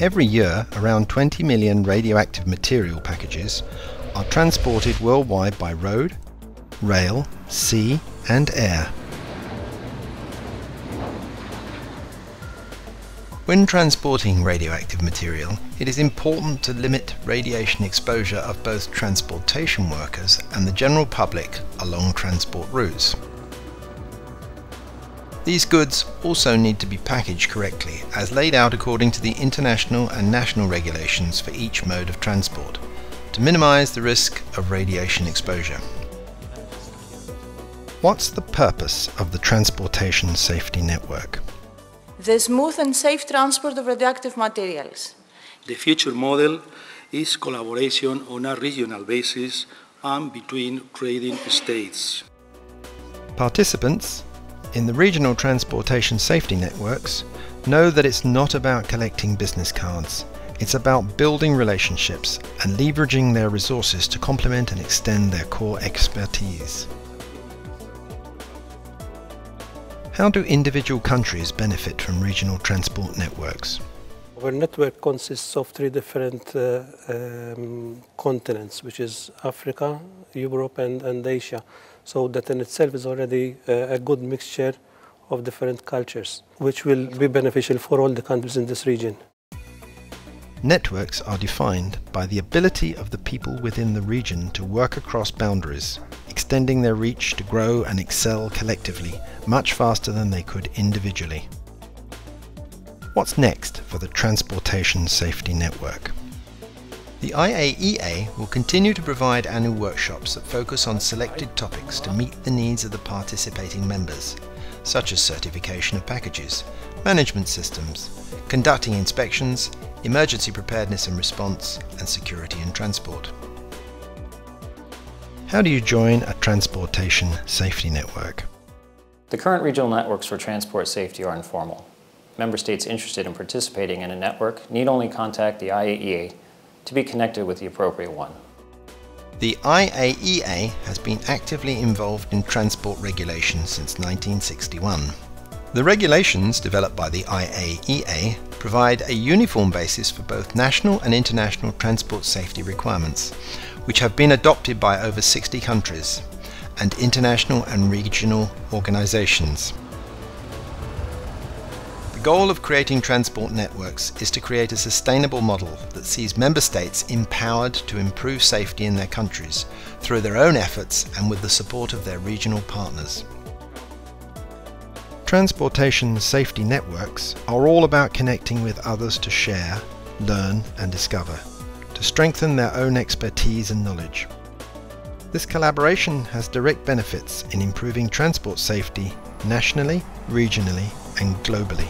Every year, around 20 million radioactive material packages are transported worldwide by road, rail, sea and air. When transporting radioactive material, it is important to limit radiation exposure of both transportation workers and the general public along transport routes. These goods also need to be packaged correctly, as laid out according to the international and national regulations for each mode of transport, to minimize the risk of radiation exposure. What's the purpose of the Transportation Safety Network? the smooth and safe transport of radioactive materials. The future model is collaboration on a regional basis and between trading states. Participants in the regional transportation safety networks know that it's not about collecting business cards. It's about building relationships and leveraging their resources to complement and extend their core expertise. How do individual countries benefit from regional transport networks? Our network consists of three different uh, um, continents, which is Africa, Europe and, and, Asia. So that in itself is already uh, a good mixture of different cultures, which will be beneficial for all the countries in this region. Networks are defined by the ability of the people within the region to work across boundaries, extending their reach to grow and excel collectively much faster than they could individually. What's next for the Transportation Safety Network? The IAEA will continue to provide annual workshops that focus on selected topics to meet the needs of the participating members, such as certification of packages, management systems, conducting inspections, emergency preparedness and response, and security in transport. How do you join a transportation safety network? The current regional networks for transport safety are informal. Member states interested in participating in a network need only contact the IAEA to be connected with the appropriate one. The IAEA has been actively involved in transport regulation since 1961. The regulations developed by the IAEA provide a uniform basis for both national and international transport safety requirements, which have been adopted by over 60 countries and international and regional organizations. The goal of creating transport networks is to create a sustainable model that sees member states empowered to improve safety in their countries through their own efforts and with the support of their regional partners. Transportation safety networks are all about connecting with others to share, learn and discover, to strengthen their own expertise and knowledge. This collaboration has direct benefits in improving transport safety nationally, regionally and globally.